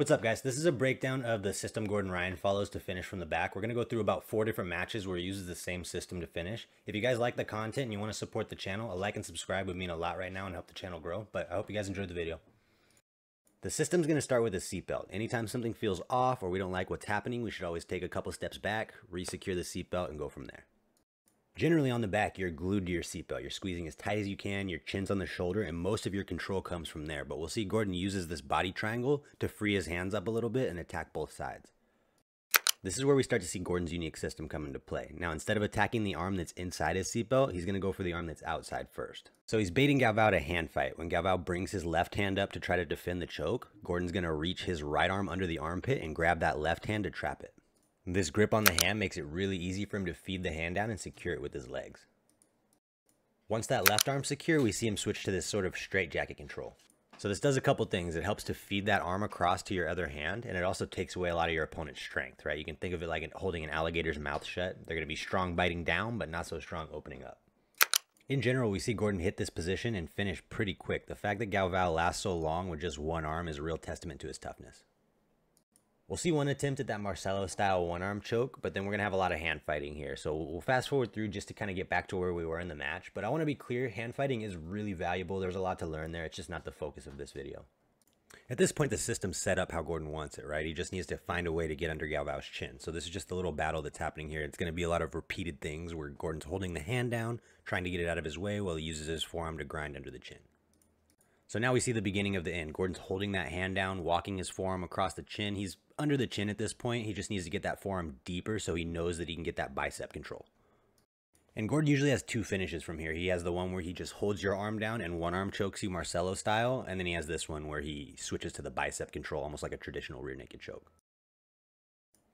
What's up guys? This is a breakdown of the system Gordon Ryan follows to finish from the back. We're going to go through about four different matches where he uses the same system to finish. If you guys like the content and you want to support the channel, a like and subscribe would mean a lot right now and help the channel grow. But I hope you guys enjoyed the video. The system's going to start with a seatbelt. Anytime something feels off or we don't like what's happening, we should always take a couple steps back, resecure the seatbelt, and go from there. Generally on the back, you're glued to your seatbelt. You're squeezing as tight as you can, your chin's on the shoulder, and most of your control comes from there. But we'll see Gordon uses this body triangle to free his hands up a little bit and attack both sides. This is where we start to see Gordon's unique system come into play. Now, instead of attacking the arm that's inside his seatbelt, he's going to go for the arm that's outside first. So he's baiting Galvao to hand fight. When Galvao brings his left hand up to try to defend the choke, Gordon's going to reach his right arm under the armpit and grab that left hand to trap it. This grip on the hand makes it really easy for him to feed the hand down and secure it with his legs. Once that left arm's secure, we see him switch to this sort of straight jacket control. So this does a couple things. It helps to feed that arm across to your other hand, and it also takes away a lot of your opponent's strength, right? You can think of it like holding an alligator's mouth shut. They're going to be strong biting down, but not so strong opening up. In general, we see Gordon hit this position and finish pretty quick. The fact that Galvao lasts so long with just one arm is a real testament to his toughness. We'll see one attempt at that Marcelo style one arm choke, but then we're going to have a lot of hand fighting here. So we'll fast forward through just to kind of get back to where we were in the match. But I want to be clear, hand fighting is really valuable. There's a lot to learn there. It's just not the focus of this video. At this point, the system's set up how Gordon wants it, right? He just needs to find a way to get under Galvao's chin. So this is just a little battle that's happening here. It's going to be a lot of repeated things where Gordon's holding the hand down, trying to get it out of his way while he uses his forearm to grind under the chin. So now we see the beginning of the end. Gordon's holding that hand down, walking his forearm across the chin. He's under the chin at this point. He just needs to get that forearm deeper so he knows that he can get that bicep control. And Gordon usually has two finishes from here. He has the one where he just holds your arm down and one arm chokes you Marcelo style. And then he has this one where he switches to the bicep control, almost like a traditional rear naked choke.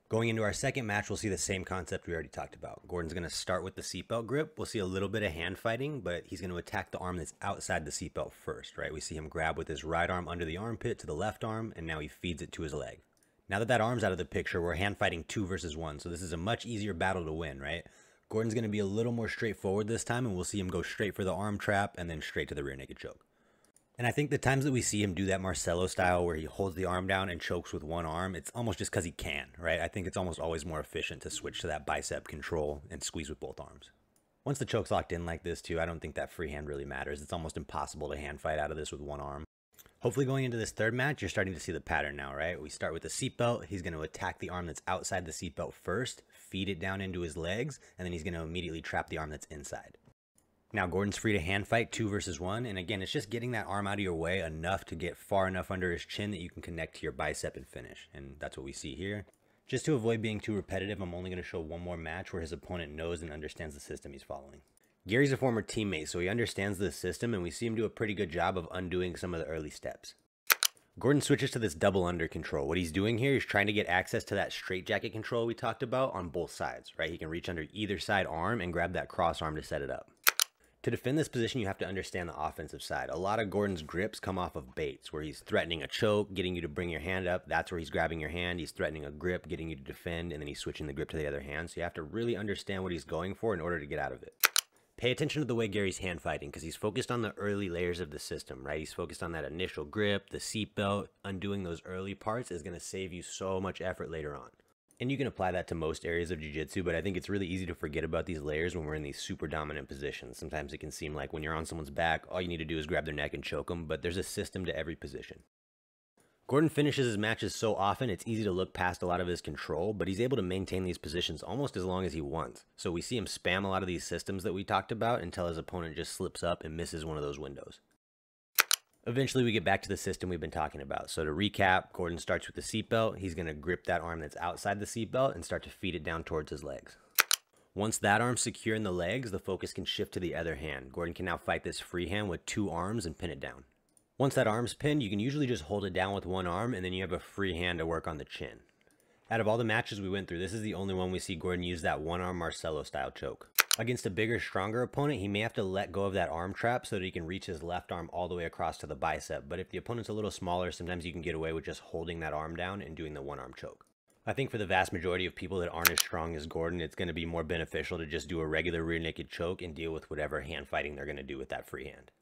Going into our second match, we'll see the same concept we already talked about. Gordon's going to start with the seatbelt grip. We'll see a little bit of hand fighting, but he's going to attack the arm that's outside the seatbelt first, right? We see him grab with his right arm under the armpit to the left arm, and now he feeds it to his leg. Now that that arm's out of the picture, we're hand fighting two versus one, so this is a much easier battle to win, right? Gordon's going to be a little more straightforward this time, and we'll see him go straight for the arm trap and then straight to the rear naked choke. And I think the times that we see him do that Marcelo style where he holds the arm down and chokes with one arm, it's almost just because he can, right? I think it's almost always more efficient to switch to that bicep control and squeeze with both arms. Once the choke's locked in like this too, I don't think that free hand really matters. It's almost impossible to hand fight out of this with one arm. Hopefully going into this third match, you're starting to see the pattern now, right? We start with the seatbelt. He's going to attack the arm that's outside the seatbelt first, feed it down into his legs, and then he's going to immediately trap the arm that's inside. Now Gordon's free to hand fight two versus one. And again, it's just getting that arm out of your way enough to get far enough under his chin that you can connect to your bicep and finish. And that's what we see here. Just to avoid being too repetitive, I'm only going to show one more match where his opponent knows and understands the system he's following. Gary's a former teammate, so he understands the system, and we see him do a pretty good job of undoing some of the early steps. Gordon switches to this double under control. What he's doing here is trying to get access to that straight jacket control we talked about on both sides, right? He can reach under either side arm and grab that cross arm to set it up. To defend this position, you have to understand the offensive side. A lot of Gordon's grips come off of baits, where he's threatening a choke, getting you to bring your hand up. That's where he's grabbing your hand. He's threatening a grip, getting you to defend, and then he's switching the grip to the other hand. So you have to really understand what he's going for in order to get out of it. Pay attention to the way Gary's hand fighting because he's focused on the early layers of the system, right? He's focused on that initial grip, the seatbelt. Undoing those early parts is going to save you so much effort later on and you can apply that to most areas of jiu-jitsu but i think it's really easy to forget about these layers when we're in these super dominant positions sometimes it can seem like when you're on someone's back all you need to do is grab their neck and choke them but there's a system to every position Gordon finishes his matches so often it's easy to look past a lot of his control, but he's able to maintain these positions almost as long as he wants. So we see him spam a lot of these systems that we talked about until his opponent just slips up and misses one of those windows. Eventually, we get back to the system we've been talking about. So to recap, Gordon starts with the seatbelt. He's going to grip that arm that's outside the seatbelt and start to feed it down towards his legs. Once that arm's secure in the legs, the focus can shift to the other hand. Gordon can now fight this free hand with two arms and pin it down. Once that arm's pinned, you can usually just hold it down with one arm and then you have a free hand to work on the chin. Out of all the matches we went through, this is the only one we see Gordon use that one arm Marcelo style choke. Against a bigger, stronger opponent, he may have to let go of that arm trap so that he can reach his left arm all the way across to the bicep. But if the opponent's a little smaller, sometimes you can get away with just holding that arm down and doing the one arm choke. I think for the vast majority of people that aren't as strong as Gordon, it's going to be more beneficial to just do a regular rear naked choke and deal with whatever hand fighting they're going to do with that free hand.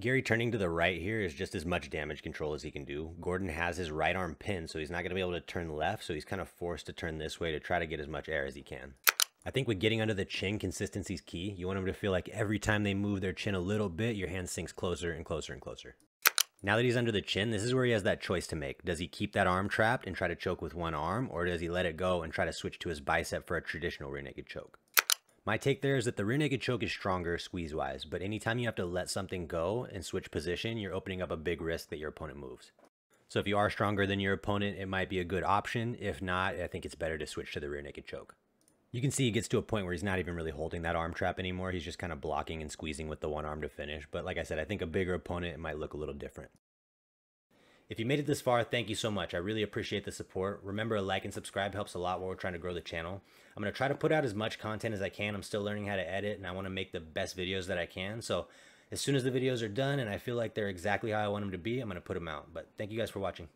Gary turning to the right here is just as much damage control as he can do. Gordon has his right arm pinned, so he's not going to be able to turn left, so he's kind of forced to turn this way to try to get as much air as he can. I think with getting under the chin, consistency is key. You want them to feel like every time they move their chin a little bit, your hand sinks closer and closer and closer. Now that he's under the chin, this is where he has that choice to make. Does he keep that arm trapped and try to choke with one arm, or does he let it go and try to switch to his bicep for a traditional rear naked choke? My take there is that the rear naked choke is stronger squeeze wise, but anytime you have to let something go and switch position, you're opening up a big risk that your opponent moves. So if you are stronger than your opponent, it might be a good option. If not, I think it's better to switch to the rear naked choke. You can see he gets to a point where he's not even really holding that arm trap anymore. He's just kind of blocking and squeezing with the one arm to finish. But like I said, I think a bigger opponent it might look a little different. If you made it this far, thank you so much. I really appreciate the support. Remember, a like and subscribe helps a lot while we're trying to grow the channel. I'm going to try to put out as much content as I can. I'm still learning how to edit, and I want to make the best videos that I can. So as soon as the videos are done and I feel like they're exactly how I want them to be, I'm going to put them out. But thank you guys for watching.